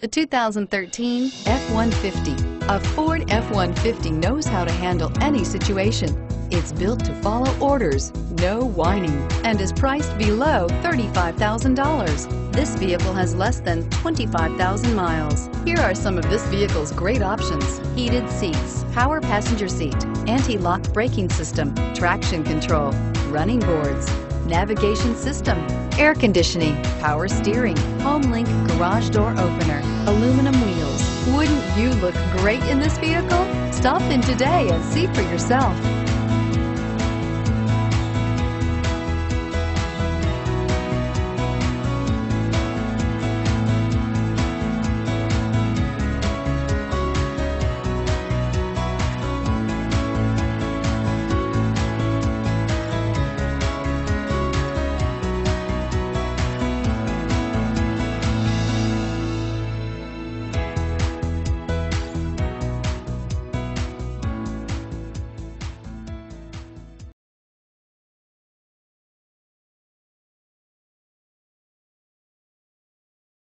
The 2013 F-150. A Ford F-150 knows how to handle any situation. It's built to follow orders, no whining, and is priced below $35,000. This vehicle has less than 25,000 miles. Here are some of this vehicle's great options. Heated seats, power passenger seat, anti-lock braking system, traction control, running boards, navigation system, air conditioning, power steering, HomeLink garage door opener, aluminum wheels. Wouldn't you look great in this vehicle? Stop in today and see for yourself.